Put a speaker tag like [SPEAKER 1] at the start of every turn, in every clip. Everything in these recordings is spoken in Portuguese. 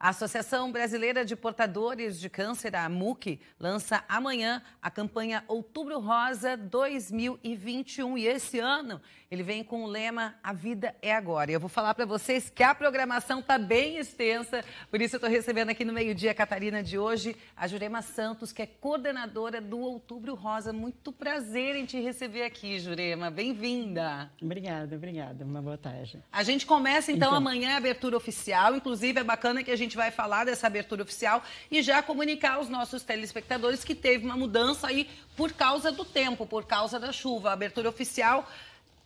[SPEAKER 1] A Associação Brasileira de Portadores de Câncer, a AMUC, lança amanhã a campanha Outubro Rosa 2021. E esse ano ele vem com o lema A Vida é Agora. E eu vou falar para vocês que a programação está bem extensa, por isso eu estou recebendo aqui no meio-dia a Catarina de hoje, a Jurema Santos, que é coordenadora do Outubro Rosa. Muito prazer em te receber aqui, Jurema. Bem-vinda.
[SPEAKER 2] Obrigada, obrigada. Uma boa tarde.
[SPEAKER 1] A gente começa então, então amanhã a abertura oficial. Inclusive, é bacana que a gente gente vai falar dessa abertura oficial e já comunicar aos nossos telespectadores que teve uma mudança aí por causa do tempo, por causa da chuva. A abertura oficial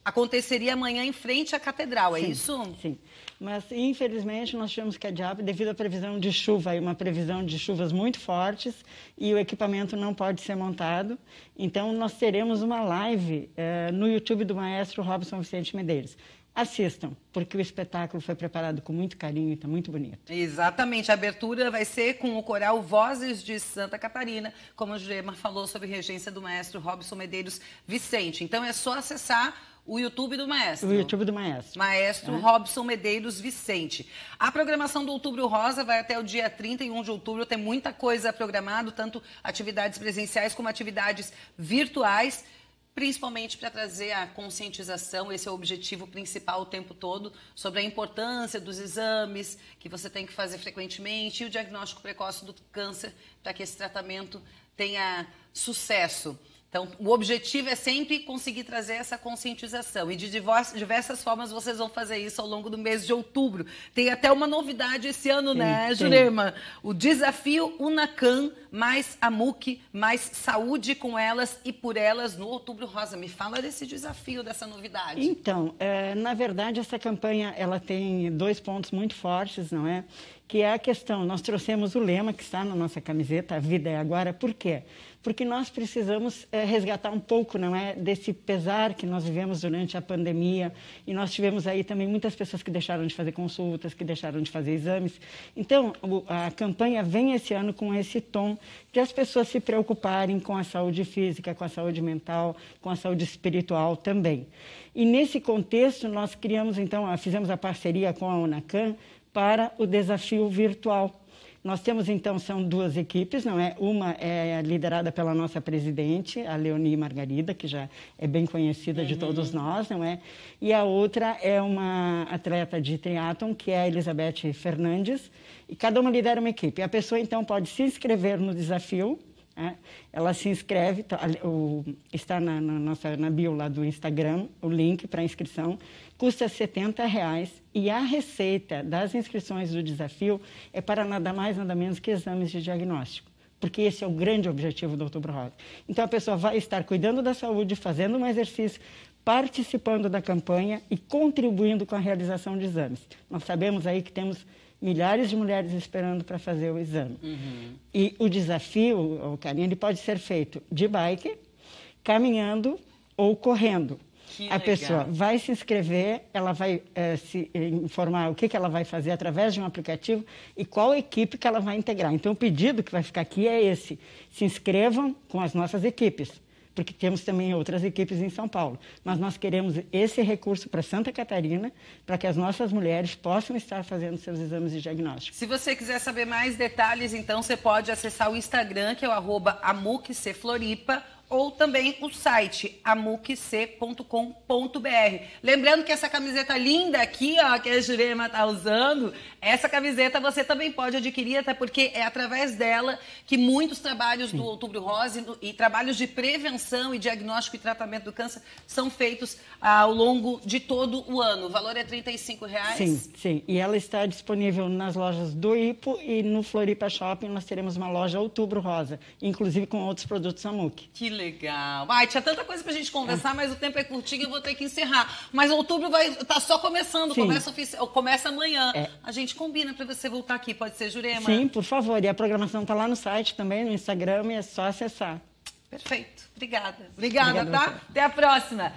[SPEAKER 1] aconteceria amanhã em frente à catedral, é
[SPEAKER 2] sim,
[SPEAKER 1] isso?
[SPEAKER 2] Sim. Mas, infelizmente, nós tivemos que adiar devido à previsão de chuva, uma previsão de chuvas muito fortes e o equipamento não pode ser montado. Então, nós teremos uma live eh, no YouTube do maestro Robson Vicente Medeiros assistam, porque o espetáculo foi preparado com muito carinho e está muito bonito.
[SPEAKER 1] Exatamente, a abertura vai ser com o coral Vozes de Santa Catarina, como a Jurema falou sobre regência do maestro Robson Medeiros Vicente. Então é só acessar o YouTube do maestro.
[SPEAKER 2] O YouTube do maestro.
[SPEAKER 1] Maestro é. Robson Medeiros Vicente. A programação do Outubro Rosa vai até o dia 31 de outubro. Tem muita coisa programada, tanto atividades presenciais como atividades virtuais principalmente para trazer a conscientização, esse é o objetivo principal o tempo todo, sobre a importância dos exames que você tem que fazer frequentemente e o diagnóstico precoce do câncer para que esse tratamento tenha sucesso. Então, o objetivo é sempre conseguir trazer essa conscientização. E de diversas formas vocês vão fazer isso ao longo do mês de outubro. Tem até uma novidade esse ano, sim, né. Jurema? O desafio Unacan mais AMUC, mais saúde com elas e por elas no Outubro Rosa. Me fala desse desafio, dessa novidade.
[SPEAKER 2] Então, é, na verdade, essa campanha ela tem dois pontos muito fortes, não é? Que é a questão, nós trouxemos o lema que está na nossa camiseta, a vida é agora, por quê? Porque nós precisamos é, resgatar um pouco, não é, desse pesar que nós vivemos durante a pandemia, e nós tivemos aí também muitas pessoas que deixaram de fazer consultas, que deixaram de fazer exames. Então, a campanha vem esse ano com esse tom de as pessoas se preocuparem com a saúde física, com a saúde mental, com a saúde espiritual também. E nesse contexto, nós criamos, então, fizemos a parceria com a Unacan, para o desafio virtual. Nós temos, então, são duas equipes, não é? Uma é liderada pela nossa presidente, a Leonie Margarida, que já é bem conhecida uhum. de todos nós, não é? E a outra é uma atleta de triatlon, que é a Elizabeth Fernandes, e cada uma lidera uma equipe. A pessoa, então, pode se inscrever no desafio, é? Ela se inscreve, tá, o, está na, na, nossa, na bio lá do Instagram, o link para inscrição, custa R$ reais e a receita das inscrições do desafio é para nada mais, nada menos que exames de diagnóstico. Porque esse é o grande objetivo do Outubro Rosa. Então a pessoa vai estar cuidando da saúde, fazendo um exercício, participando da campanha e contribuindo com a realização de exames. Nós sabemos aí que temos milhares de mulheres esperando para fazer o exame. Uhum. E o desafio, o caminho, ele pode ser feito de bike, caminhando ou correndo. Que a legal. pessoa vai se inscrever, ela vai é, se informar o que, que ela vai fazer através de um aplicativo e qual equipe que ela vai integrar. Então, o pedido que vai ficar aqui é esse: se inscrevam com as nossas equipes porque temos também outras equipes em São Paulo. Mas nós queremos esse recurso para Santa Catarina, para que as nossas mulheres possam estar fazendo seus exames de diagnóstico.
[SPEAKER 1] Se você quiser saber mais detalhes, então você pode acessar o Instagram, que é o arroba ou também o site amuqc.com.br. Lembrando que essa camiseta linda aqui, ó, que a Jurema está usando, essa camiseta você também pode adquirir, até porque é através dela que muitos trabalhos do Outubro Rosa e, trabalhos de prevenção e diagnóstico e tratamento do câncer são feitos ao longo de todo o ano. O valor é R$ reais.
[SPEAKER 2] Sim, sim. E ela está disponível nas lojas do IPO e no Floripa Shopping nós teremos uma loja Outubro Rosa, inclusive com outros produtos Amuc.
[SPEAKER 1] Que legal. Ai, tinha tanta coisa pra gente conversar, mas o tempo é curtinho e eu vou ter que encerrar. Mas outubro vai tá só começando, começa, ofici... começa amanhã. É. A gente combina para você voltar aqui, pode ser, Jurema?
[SPEAKER 2] Sim, por favor. E a programação tá lá no site também, no Instagram, e é só acessar.
[SPEAKER 1] Perfeito. Obrigada. Obrigada, Obrigada tá? Até a próxima.